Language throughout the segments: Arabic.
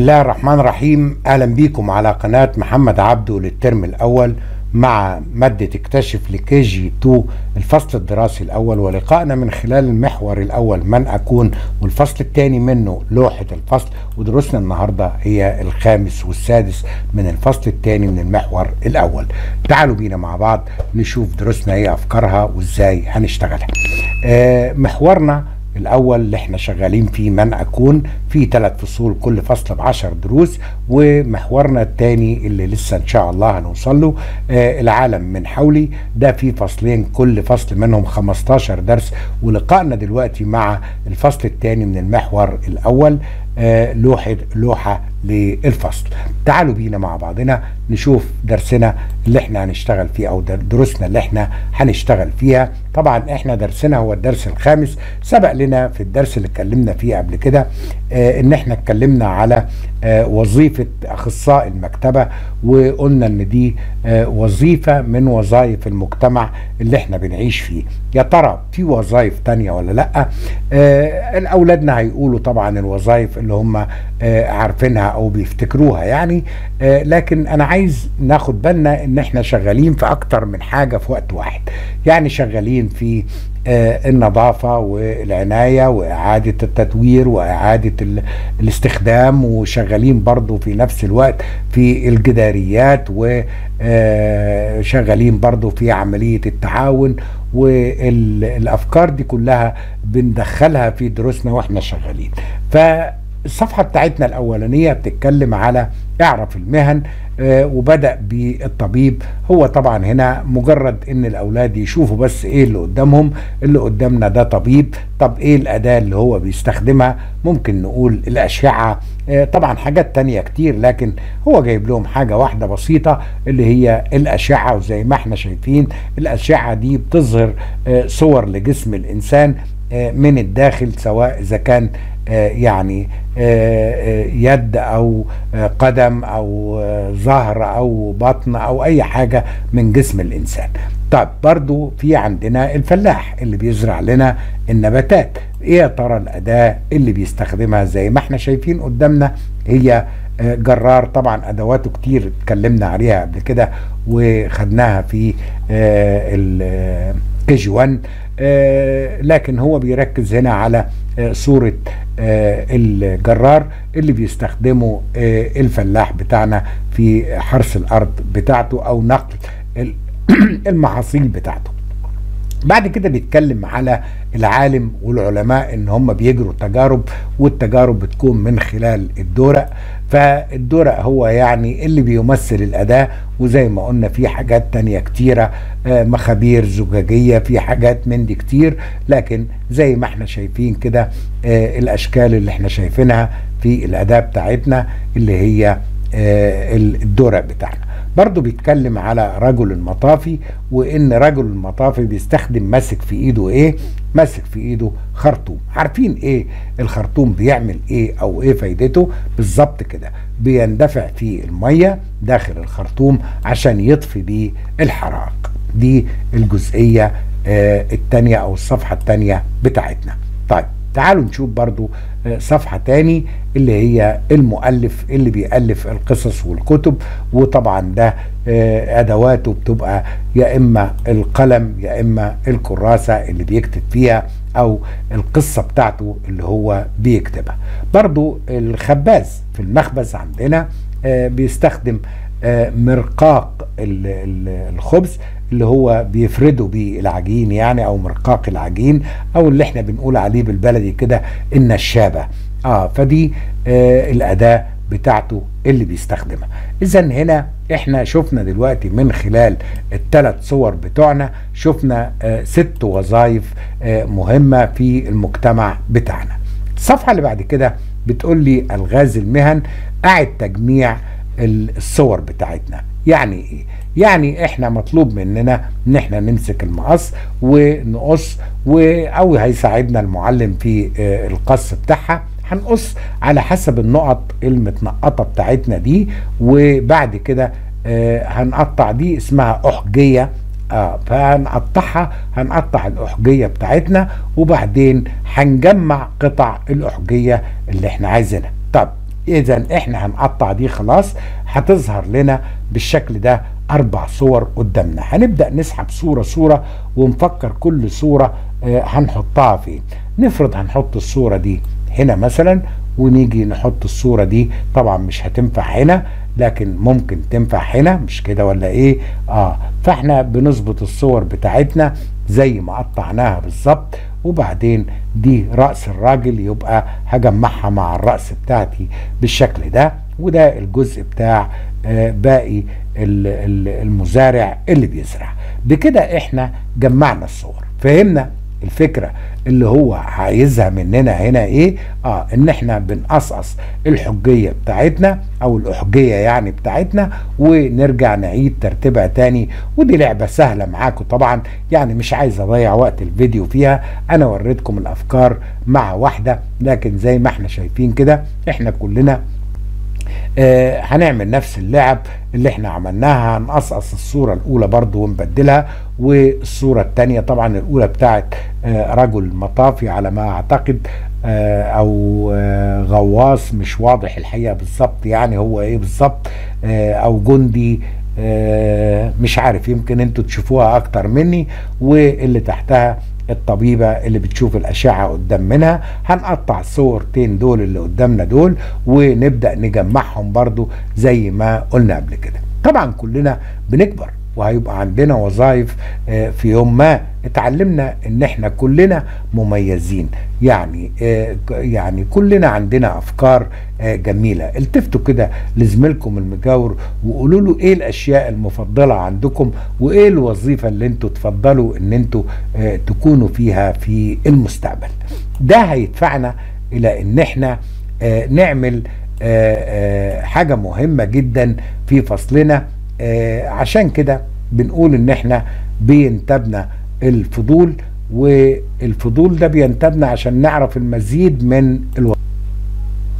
الله الرحمن الرحيم. أهلا بيكم على قناة محمد عبده للترم الأول مع مادة اكتشف لكي جي 2 الفصل الدراسي الأول ولقائنا من خلال المحور الأول من أكون والفصل الثاني منه لوحة الفصل. ودروسنا النهاردة هي الخامس والسادس من الفصل الثاني من المحور الأول. تعالوا بينا مع بعض نشوف دروسنا إيه أفكارها وإزاي هنشتغلها. آه محورنا الأول اللي إحنا شغالين فيه من اكون في ثلاث فصول كل فصل بعشر دروس ومحورنا الثاني اللي لسه إن شاء الله هنوصل له آه العالم من حولي. ده في فصلين كل فصل منهم 15 درس. ولقائنا دلوقتي مع الفصل الثاني من المحور الأول لوحه لوحة للفصل. تعالوا بينا مع بعضنا نشوف درسنا اللي إحنا هنشتغل فيه أو دروسنا اللي إحنا هنشتغل فيها. طبعا إحنا درسنا هو الدرس الخامس. سبق لنا في الدرس اللي اتكلمنا فيه قبل كده آه إن إحنا اتكلمنا على وظيفة أخصائي المكتبة وقلنا إن دي آه وظيفة من وظائف المجتمع اللي إحنا بنعيش فيه. يا ترى في وظائف تانية ولا لأ؟ آه أولادنا هيقولوا طبعا الوظائف اللي هم آه عارفينها أو بيفتكروها يعني. آه لكن أنا عايز ناخد بالنا إن إحنا شغالين في أكتر من حاجة في وقت واحد. يعني شغالين في آه النظافة والعناية وإعادة التدوير وإعادة الاستخدام وشغالين برضو في نفس الوقت في الجداريات وشغالين برضو في عملية التعاون والأفكار دي كلها بندخلها في دروسنا وإحنا شغالين. فالصفحة بتاعتنا الأولانية بتتكلم على إعرف المهن آه وبدأ بالطبيب. هو طبعا هنا مجرد إن الأولاد يشوفوا بس إيه اللي قدامهم اللي قدامنا ده طبيب. طب إيه الأداة اللي هو بيستخدمها؟ ممكن نقول الأشعة. آه طبعا حاجات تانية كتير لكن هو جايب لهم حاجة واحدة بسيطة اللي هي الأشعة. وزي ما إحنا شايفين الأشعة دي بتظهر آه صور لجسم الإنسان. من الداخل سواء إذا كان يعني يد أو قدم أو ظهر أو بطن أو أي حاجة من جسم الإنسان. طب برضو في عندنا الفلاح اللي بيزرع لنا النباتات. إيه ترى الأداة اللي بيستخدمها؟ زي ما إحنا شايفين قدامنا هي جرار. طبعا أدواته كتير اتكلمنا عليها قبل كده وخدناها في جي 1 لكن هو بيركز هنا على صورة الجرار اللي بيستخدمه الفلاح بتاعنا في حرث الأرض بتاعته أو نقل المحاصيل بتاعته. بعد كده بيتكلم على العالم والعلماء إن هم بيجروا تجارب والتجارب بتكون من خلال الدورق فالدورق هو يعني اللي بيمثل الأداة وزي ما قلنا في حاجات تانية كتيرة مخابير زجاجية في حاجات من دي كتير. لكن زي ما إحنا شايفين كده الأشكال اللي إحنا شايفينها في الأداة بتاعتنا اللي هي الدورق بتاعنا. برضه بيتكلم على رجل المطافي وإن رجل المطافي بيستخدم ماسك في إيده إيه؟ ماسك في إيده خرطوم. عارفين إيه الخرطوم بيعمل إيه أو إيه فايدته؟ بالظبط كده. بيندفع فيه المية داخل الخرطوم عشان يطفي بيه الحرائق. دي الجزئية آه التانية أو الصفحة التانية بتاعتنا. طيب. تعالوا نشوف برضو صفحة تاني اللي هي المؤلف اللي بيألف القصص والكتب وطبعا ده أدواته بتبقى يا إما القلم يا إما الكراسة اللي بيكتب فيها أو القصة بتاعته اللي هو بيكتبها. برضو الخباز في المخبز عندنا بيستخدم مرقاق الخبز اللي هو بيفردوا بيه العجين يعني أو مرقاق العجين أو اللي إحنا بنقول عليه بالبلدي كده النشابه آه فدي آه الأداة بتاعته اللي بيستخدمها. اذا هنا إحنا شفنا دلوقتي من خلال الثلاث صور بتوعنا شفنا آه ست وظائف آه مهمة في المجتمع بتاعنا. الصفحة اللي بعد كده بتقول لي الغاز المهن أعد تجميع الصور بتاعتنا. يعني إيه؟ يعني إحنا مطلوب مننا إن إحنا نمسك المقص ونقص أو هيساعدنا المعلم في القص بتاعها. هنقص على حسب النقط المتنقطة بتاعتنا دي وبعد كده هنقطع دي اسمها أحجية. آه فهنقطعها هنقطع الأحجية بتاعتنا وبعدين هنجمع قطع الأحجية اللي إحنا عايزينها. طب اذا إحنا هنقطع دي خلاص هتظهر لنا بالشكل ده أربع صور قدامنا. هنبدأ نسحب صورة صورة ونفكر كل صورة آه هنحطها فين. نفرض هنحط الصورة دي هنا مثلا ونيجي نحط الصورة دي طبعا مش هتنفع هنا لكن ممكن تنفع هنا مش كده ولا إيه؟ آه فإحنا بنظبط الصور بتاعتنا زي ما قطعناها بالظبط وبعدين دي رأس الراجل يبقى هجمعها مع الرأس بتاعتي بالشكل ده. وده الجزء بتاع آه باقي المزارع اللي بيزرع. بكده إحنا جمعنا الصور. فهمنا الفكرة اللي هو عايزها مننا هنا إيه؟ آه ان إحنا بنقصقص الحجية بتاعتنا أو الأحجية يعني بتاعتنا ونرجع نعيد ترتيبها تاني. ودي لعبة سهلة معاكم طبعا. يعني مش عايز أضيع وقت الفيديو فيها. أنا وريتكم الأفكار مع واحدة لكن زي ما إحنا شايفين كده إحنا كلنا آه هنعمل نفس اللعب اللي إحنا عملناها. هنقصقص الصورة الأولى برضو ونبدلها والصورة الثانية طبعا الأولى بتاعت آه رجل مطافي على ما أعتقد آه أو آه غواص مش واضح الحقيقة بالظبط يعني هو إيه بالظبط آه أو جندي مش عارف يمكن أنتوا تشوفوها أكتر مني واللي تحتها الطبيبة اللي بتشوف الأشعة قدام منها. هنقطع الصورتين دول اللي قدامنا دول ونبدأ نجمعهم برضو زي ما قلنا قبل كده. طبعا كلنا بنكبر. وهيبقى عندنا وظائف في يوم ما اتعلمنا إن إحنا كلنا مميزين. يعني يعني كلنا عندنا أفكار جميلة. التفتوا كده لزميلكم المجاور وقولوا له إيه الأشياء المفضلة عندكم وإيه الوظيفة اللي إنتوا تفضلوا إن إنتوا تكونوا فيها في المستقبل. ده هيدفعنا إلى إن إحنا نعمل حاجة مهمة جدا في فصلنا آه عشان كده بنقول إن إحنا بينتابنا الفضول والفضول ده بينتابنا عشان نعرف المزيد من الوظائف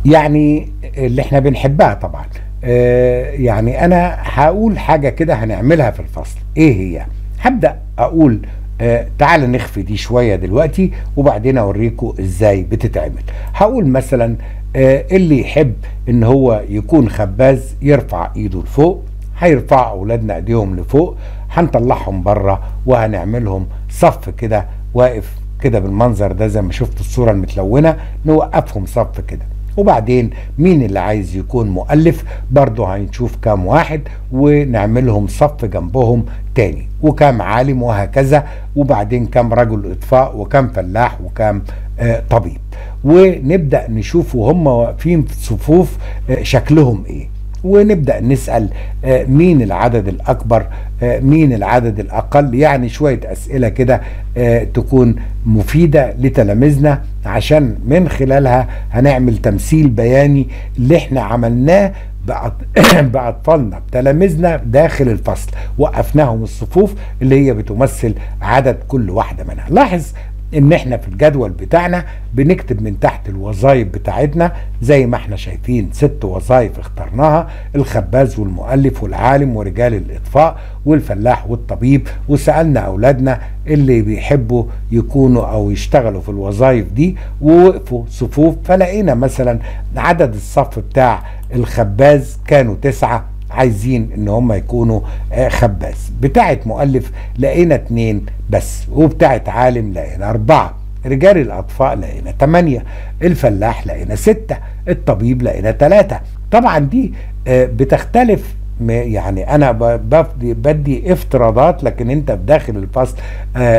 يعني اللي إحنا بنحبها طبعا. آه يعني أنا هقول حاجة كده هنعملها في الفصل. إيه هي؟ هبدأ أقول آه تعال نخفي دي شوية دلوقتي وبعدين أوريكم إزاي بتتعمل. هقول مثلا آه اللي يحب إن هو يكون خباز يرفع إيده لفوق هيرفع أولادنا إيديهم لفوق هنطلعهم بره وهنعملهم صف كده واقف كده بالمنظر ده زي ما شفت الصورة المتلونة نوقفهم صف كده. وبعدين مين اللي عايز يكون مؤلف؟ برضه هنشوف كام واحد ونعملهم صف جنبهم تاني وكام عالم وهكذا وبعدين كام رجل إطفاء وكام فلاح وكام آه طبيب. ونبدأ نشوف وهم واقفين في صفوف آه شكلهم إيه. ونبدأ نسأل آه مين العدد الأكبر آه مين العدد الأقل؟ يعني شوية أسئلة كده آه تكون مفيدة لتلاميذنا عشان من خلالها هنعمل تمثيل بياني اللي إحنا عملناه بأطفالنا بتلاميذنا داخل الفصل وقفناهم الصفوف اللي هي بتمثل عدد كل واحدة منها. لاحظ إن إحنا في الجدول بتاعنا بنكتب من تحت الوظائف بتاعتنا زي ما إحنا شايفين ست وظائف اخترناها الخباز والمؤلف والعالم ورجال الإطفاء والفلاح والطبيب وسألنا أولادنا اللي بيحبوا يكونوا أو يشتغلوا في الوظائف دي ووقفوا صفوف فلقينا مثلا عدد الصف بتاع الخباز كانوا تسعة عايزين إن هم يكونوا خباز. بتاعت مؤلف لقينا اتنين بس وبتاعت عالم لقينا أربعة. رجال الأطفاء لقينا تمانية الفلاح لقينا ستة الطبيب لقينا تلاتة. طبعا دي بتختلف يعني أنا بدي, بدي افتراضات لكن أنت بداخل الفصل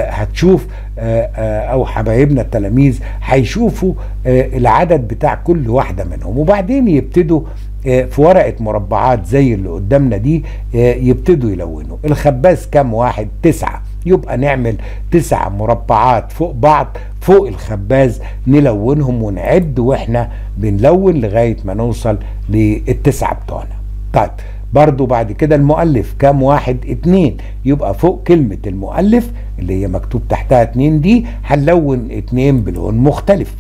هتشوف أو حبايبنا التلاميذ هيشوفوا العدد بتاع كل واحدة منهم. وبعدين يبتدوا في ورقة مربعات زي اللي قدامنا دي يبتدوا يلونوا. الخباز كام؟ واحد تسعة. يبقى نعمل تسع مربعات فوق بعض فوق الخباز نلونهم ونعد وإحنا بنلون لغاية ما نوصل للتسعة بتوعنا. طيب برضو بعد كده المؤلف كام؟ واحد اتنين. يبقى فوق كلمة المؤلف اللي هي مكتوب تحتها اتنين دي هنلون اتنين بلون مختلف.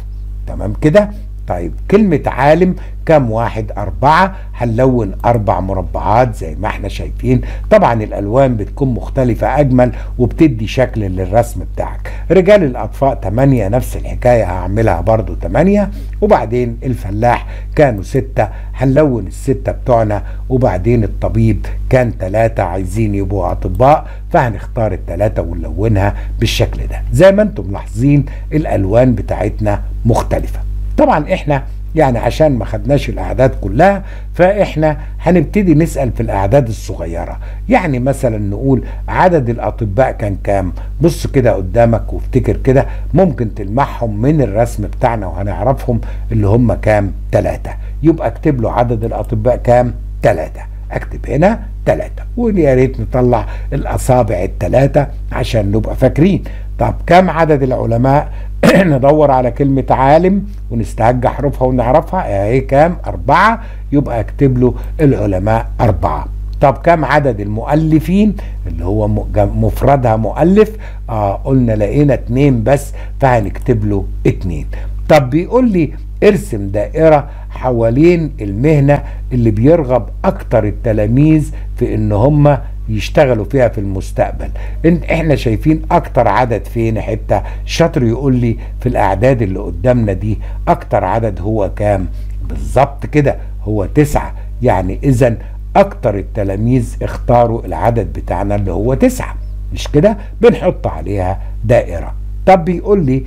تمام كده؟ طيب كلمة عالم كم؟ واحد أربعة. هنلون أربع مربعات زي ما إحنا شايفين. طبعا الألوان بتكون مختلفة أجمل وبتدي شكل للرسم بتاعك. رجال الأطفاء تمانية نفس الحكاية. هعملها برضو تمانية. وبعدين الفلاح كانوا ستة. هنلون الستة بتوعنا. وبعدين الطبيب كان تلاتة. عايزين يبقوا أطباء. فهنختار التلاتة ونلونها بالشكل ده. زي ما أنتم ملاحظين الألوان بتاعتنا مختلفة. طبعا إحنا يعني عشان ما خدناش الأعداد كلها فإحنا هنبتدي نسأل في الأعداد الصغيرة. يعني مثلا نقول عدد الأطباء كان كام؟ بص كده قدامك وافتكر كده ممكن تلمحهم من الرسم بتاعنا وهنعرفهم اللي هم كام؟ ثلاثة يبقى اكتب له عدد الأطباء كام؟ ثلاثة اكتب هنا ثلاثة ويا ريت نطلع الأصابع الثلاثة عشان نبقى فاكرين. طب كم عدد العلماء؟ ندور على كلمة عالم ونستهج حروفها ونعرفها. اهي كام؟ أربعة. يبقى أكتب له العلماء أربعة. طب كم عدد المؤلفين؟ اللي هو مفردها مؤلف. آه قلنا لقينا اتنين بس فهنكتب له اتنين. طب بيقول لي ارسم دائرة حوالين المهنة اللي بيرغب أكتر التلاميذ في إن هم يشتغلوا فيها في المستقبل. انت إحنا شايفين أكتر عدد فين حتة. شاطر يقول لي في الأعداد اللي قدامنا دي أكتر عدد هو كام؟ بالظبط كده هو تسعة. يعني إذا أكتر التلاميذ اختاروا العدد بتاعنا اللي هو تسعة. مش كده؟ بنحط عليها دائرة. طب بيقول لي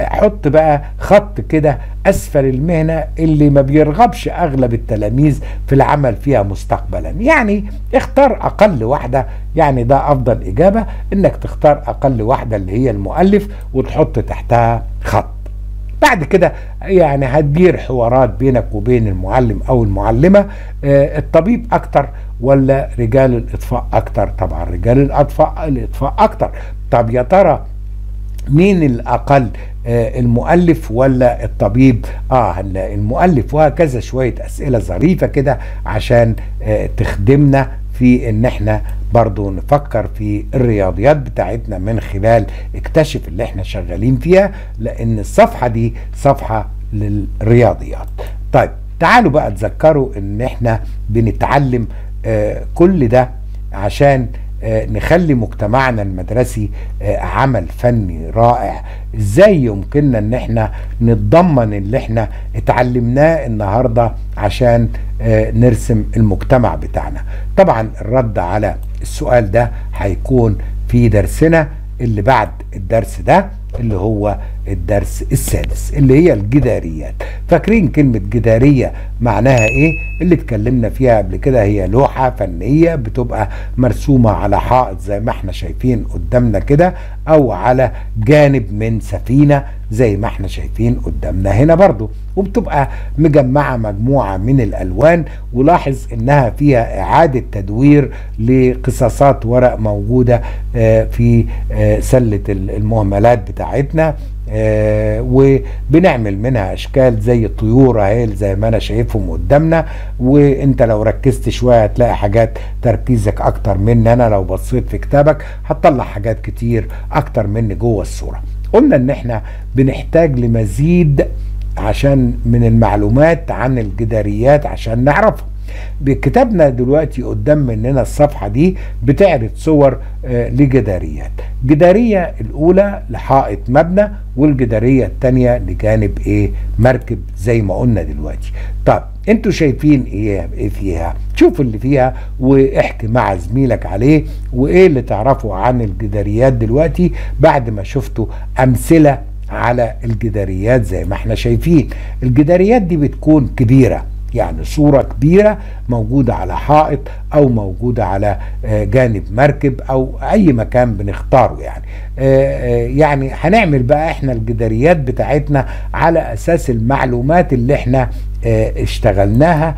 حط بقى خط كده أسفل المهنة اللي ما بيرغبش أغلب التلاميذ في العمل فيها مستقبلا. يعني اختار أقل واحدة يعني ده أفضل إجابة إنك تختار أقل واحدة اللي هي المؤلف وتحط تحتها خط. بعد كده يعني هتدير حوارات بينك وبين المعلم أو المعلمة الطبيب أكتر ولا رجال الإطفاء أكتر؟ طبعا رجال الأطفاء الإطفاء أكتر. طب يا ترى مين الأقل آه المؤلف ولا الطبيب؟ آه المؤلف وهكذا شوية أسئلة ظريفة كده عشان آه تخدمنا في إن إحنا برضو نفكر في الرياضيات بتاعتنا من خلال اكتشف اللي إحنا شغالين فيها لأن الصفحة دي صفحة للرياضيات. طيب تعالوا بقى تذكروا إن إحنا بنتعلم آه كل ده عشان نخلي مجتمعنا المدرسي عمل فني رائع. إزاي يمكننا إن إحنا نتضمن اللي إحنا اتعلمناه النهارده عشان نرسم المجتمع بتاعنا؟ طبعا الرد على السؤال ده هيكون في درسنا اللي بعد الدرس ده اللي هو الدرس السادس اللي هي الجداريات. فاكرين كلمة جدارية معناها إيه؟ اللي اتكلمنا فيها قبل كده هي لوحة فنية بتبقى مرسومة على حائط زي ما إحنا شايفين قدامنا كده أو على جانب من سفينة زي ما إحنا شايفين قدامنا هنا برضو. وبتبقى مجمعة مجموعة من الألوان ولاحظ إنها فيها إعادة تدوير لقصاصات ورق موجودة في سلة المهملات بتاعتنا. آه وبنعمل منها أشكال زي الطيور اهي زي ما أنا شايفهم قدامنا وأنت لو ركزت شوية هتلاقي حاجات تركيزك أكتر مني. أنا لو بصيت في كتابك هتطلع حاجات كتير أكتر مني جوه الصورة. قلنا إن إحنا بنحتاج لمزيد عشان من المعلومات عن الجداريات عشان نعرفها. بكتابنا دلوقتي قدام مننا الصفحة دي بتعرض صور آه لجداريات. جدارية الأولى لحائط مبنى والجدارية الثانية لجانب إيه؟ مركب زي ما قلنا دلوقتي. طب أنتوا شايفين إيه إيه فيها؟ شوفوا اللي فيها واحكي مع زميلك عليه. وإيه اللي تعرفوا عن الجداريات دلوقتي؟ بعد ما شفتوا أمثلة على الجداريات زي ما إحنا شايفين. الجداريات دي بتكون كبيرة. يعني صورة كبيرة موجودة على حائط أو موجودة على جانب مركب أو أي مكان بنختاره يعني. يعني هنعمل بقى إحنا الجداريات بتاعتنا على أساس المعلومات اللي إحنا اشتغلناها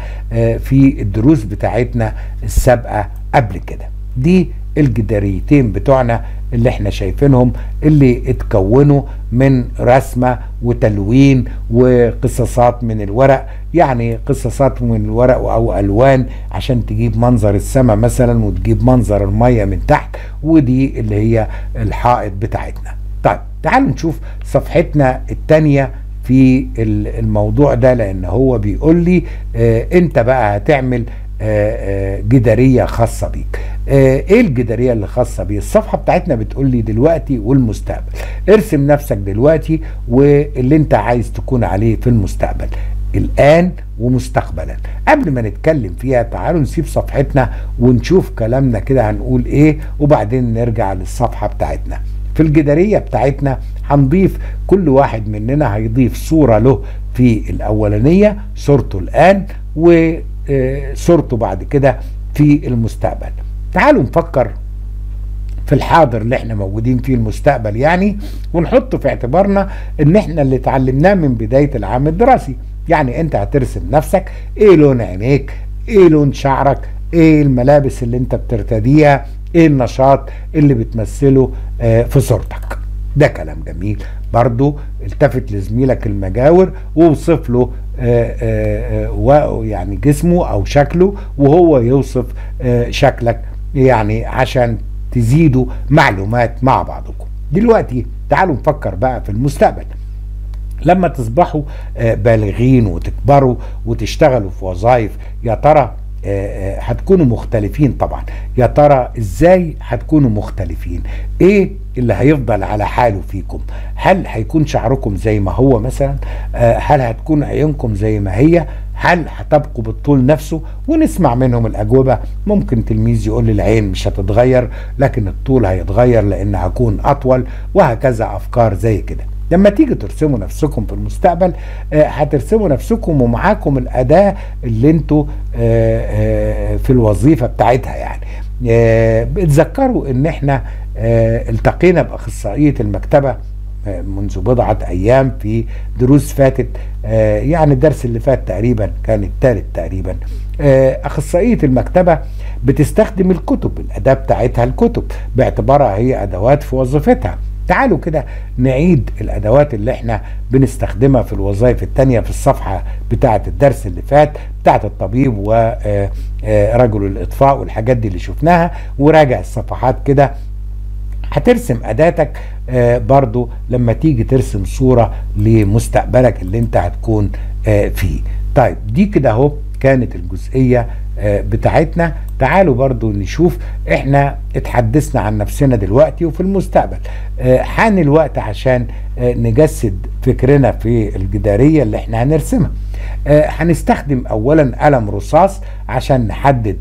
في الدروس بتاعتنا السابقة قبل كده. دي الجداريتين بتوعنا اللي إحنا شايفينهم اللي اتكونوا من رسمة وتلوين وقصصات من الورق. يعني قصصات من الورق أو ألوان عشان تجيب منظر السماء مثلا وتجيب منظر المية من تحت ودي اللي هي الحائط بتاعتنا. طيب تعالوا نشوف صفحتنا التانية في الموضوع ده لأن هو بيقول لي آه أنت بقى هتعمل آه جدارية خاصة بيك. إيه الجدارية اللي خاصة بيه؟ الصفحة بتاعتنا بتقول لي دلوقتي والمستقبل. ارسم نفسك دلوقتي واللي انت عايز تكون عليه في المستقبل الآن ومستقبلا. قبل ما نتكلم فيها تعالوا نسيب صفحتنا ونشوف كلامنا كده هنقول إيه وبعدين نرجع للصفحة بتاعتنا. في الجدارية بتاعتنا هنضيف كل واحد مننا هيضيف صورة له في الأولانية صورته الآن وصورته بعد كده في المستقبل. تعالوا نفكر في الحاضر اللي إحنا موجودين فيه المستقبل يعني ونحط في اعتبارنا إن إحنا اللي اتعلمناه من بداية العام الدراسي. يعني أنت هترسم نفسك إيه لون عينيك؟ إيه لون شعرك؟ إيه الملابس اللي أنت بترتديها؟ إيه النشاط اللي بتمثله آه في صورتك؟ ده كلام جميل. برضو التفت لزميلك المجاور ووصف له آه آه يعني جسمه أو شكله وهو يوصف شكلك. يعني عشان تزيدوا معلومات مع بعضكم. دلوقتي تعالوا نفكر بقى في المستقبل. لما تصبحوا بالغين وتكبروا وتشتغلوا في وظائف يا ترى هتكونوا مختلفين طبعا. يا ترى إزاي هتكونوا مختلفين؟ إيه اللي هيفضل على حاله فيكم؟ هل هيكون شعركم زي ما هو مثلا؟ هل هتكون عيونكم زي ما هي؟ هل هتبقوا بالطول نفسه؟ ونسمع منهم الأجوبة. ممكن تلميذ يقول لي العين مش هتتغير لكن الطول هيتغير لأن هكون أطول وهكذا أفكار زي كده. لما تيجي ترسموا نفسكم في المستقبل آه هترسموا نفسكم ومعاكم الأداة اللي أنتوا آه آه في الوظيفة بتاعتها يعني. اتذكروا إن إحنا التقينا بأخصائية المكتبة منذ بضعة أيام في دروس فاتت يعني الدرس اللي فات تقريبا كان الثالث تقريبا. أخصائية المكتبة بتستخدم الكتب الأداة بتاعتها الكتب باعتبارها هي أدوات في وظيفتها. تعالوا كده نعيد الأدوات اللي إحنا بنستخدمها في الوظائف التانية في الصفحة بتاعة الدرس اللي فات بتاعة الطبيب ورجل الإطفاء والحاجات دي اللي شفناها. وراجع الصفحات كده هترسم أداتك برضو لما تيجي ترسم صورة لمستقبلك اللي انت هتكون فيه. طيب دي كده أهو. كانت الجزئية بتاعتنا. تعالوا برضو نشوف إحنا اتحدثنا عن نفسنا دلوقتي وفي المستقبل. حان الوقت عشان نجسد فكرنا في الجدارية اللي إحنا هنرسمها. هنستخدم اولا قلم رصاص عشان نحدد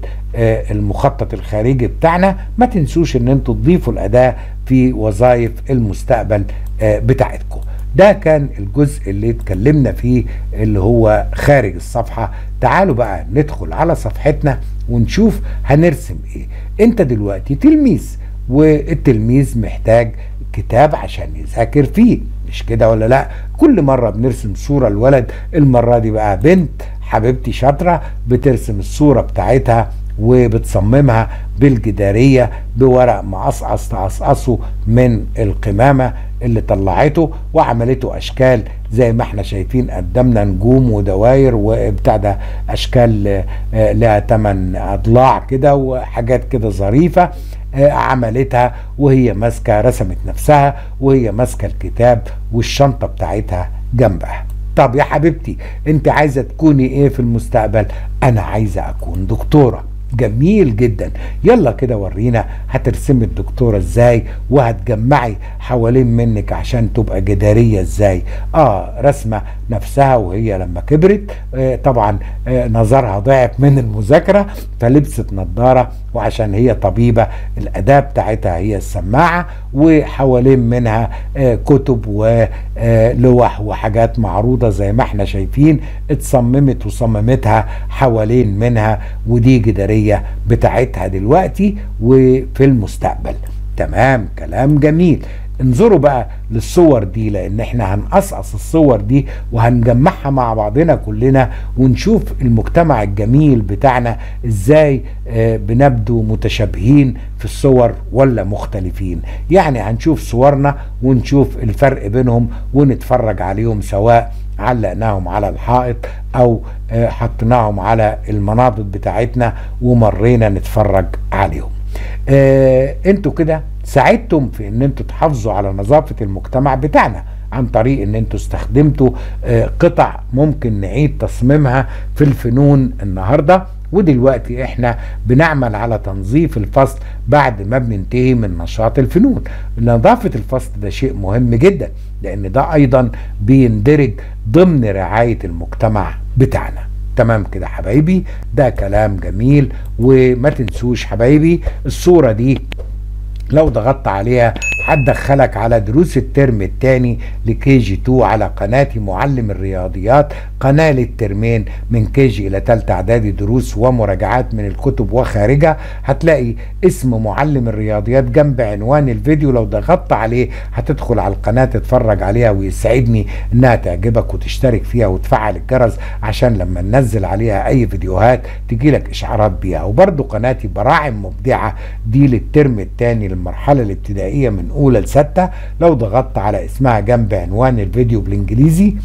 المخطط الخارجي بتاعنا. ما تنسوش إن أنتوا تضيفوا الأداة في وظائف المستقبل بتاعتكم. ده كان الجزء اللي اتكلمنا فيه اللي هو خارج الصفحة. تعالوا بقى ندخل على صفحتنا ونشوف هنرسم إيه. انت دلوقتي تلميذ والتلميذ محتاج كتاب عشان يذاكر فيه مش كده ولا لأ؟ كل مرة بنرسم صورة الولد المرة دي بقى بنت حبيبتي شاطرة بترسم الصورة بتاعتها وبتصممها بالجدارية بورق مقصقص تقصقصه من القمامة. اللي طلعته وعملته أشكال زي ما إحنا شايفين قدامنا نجوم ودواير وبتاع ده أشكال لها تمن أضلاع كده وحاجات كده ظريفة عملتها وهي ماسكة رسمت نفسها وهي ماسكة الكتاب والشنطة بتاعتها جنبها. طب يا حبيبتي انت عايزة تكوني إيه في المستقبل؟ أنا عايزة أكون دكتورة. جميل جدا. يلا كده ورينا هترسمي الدكتورة إزاي وهتجمعي حوالين منك عشان تبقى جدارية إزاي. آه رسمة نفسها وهي لما كبرت آه طبعا آه نظرها ضعف من المذاكرة فلبست نظارة وعشان هي طبيبة الأداة بتاعتها هي السماعة وحوالين منها آه كتب ولوح وحاجات معروضة زي ما إحنا شايفين اتصممت وصممتها حوالين منها ودي جدارية بتاعتها دلوقتي وفي المستقبل. تمام كلام جميل. انظروا بقى للصور دي لأن إحنا هنقصقص الصور دي وهنجمعها مع بعضنا كلنا ونشوف المجتمع الجميل بتاعنا إزاي آه بنبدو متشابهين في الصور ولا مختلفين. يعني هنشوف صورنا ونشوف الفرق بينهم ونتفرج عليهم سواء علقناهم على الحائط أو آه حطيناهم على المنابط بتاعتنا ومرينا نتفرج عليهم. آه أنتوا كده ساعدتم في إن أنتوا تحافظوا على نظافة المجتمع بتاعنا عن طريق إن أنتوا استخدمتوا قطع ممكن نعيد تصميمها في الفنون النهارده. ودلوقتي إحنا بنعمل على تنظيف الفصل بعد ما بننتهي من نشاط الفنون. نظافة الفصل ده شيء مهم جدا لأن ده أيضا بيندرج ضمن رعاية المجتمع بتاعنا. تمام كده حبايبي؟ ده كلام جميل وما تنسوش حبايبي الصورة دي لو ضغطت عليها هتدخلك على دروس الترم الثاني ل KG 2 على قناتي معلم الرياضيات قناة للترمين من KG إلى تالتة إعدادي دروس ومراجعات من الكتب وخارجها. هتلاقي اسم معلم الرياضيات جنب عنوان الفيديو. لو ضغطت عليه هتدخل على القناة تتفرج عليها ويسعدني إنها تعجبك وتشترك فيها وتفعل الجرس عشان لما ننزل عليها أي فيديوهات تجيلك إشعارات بيها. وبرضو قناتي براعم مبدعة دي للترم الثاني للمرحلة الابتدائية من أولى لستة لو ضغطت على اسمها جنب عنوان الفيديو بالإنجليزي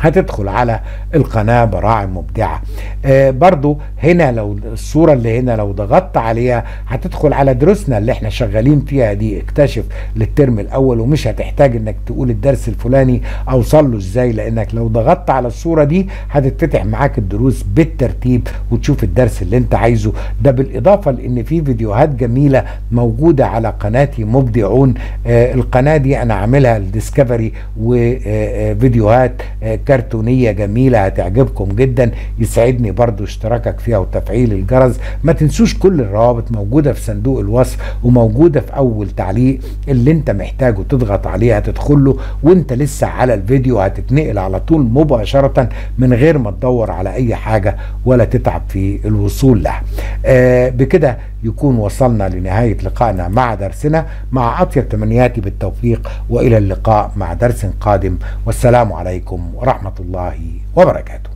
هتدخل على القناة براعم مبدعة. آه برضو هنا لو الصورة اللي هنا لو ضغطت عليها هتدخل على دروسنا اللي إحنا شغالين فيها دي. اكتشف للترم الأول ومش هتحتاج إنك تقول الدرس الفلاني اوصل له إزاي لأنك لو ضغطت على الصورة دي هتتفتح معاك الدروس بالترتيب وتشوف الدرس اللي انت عايزه. ده بالإضافة لإن في فيديوهات جميلة موجودة على قناتي مبدعون. آه القناة دي أنا عاملها الديسكفري وفيديوهات آه كرتونية جميلة هتعجبكم جدا يسعدني برضو اشتراكك فيها وتفعيل الجرس. ما تنسوش كل الروابط موجودة في صندوق الوصف وموجودة في أول تعليق. اللي انت محتاجه تضغط عليه هتدخل له وانت لسه على الفيديو هتتنقل على طول مباشرة من غير ما تدور على أي حاجة ولا تتعب في الوصول لها. آه بكده يكون وصلنا لنهاية لقائنا مع درسنا مع أطيب تمنياتي بالتوفيق وإلى اللقاء مع درس قادم. والسلام عليكم ورحمة الله وبركاته.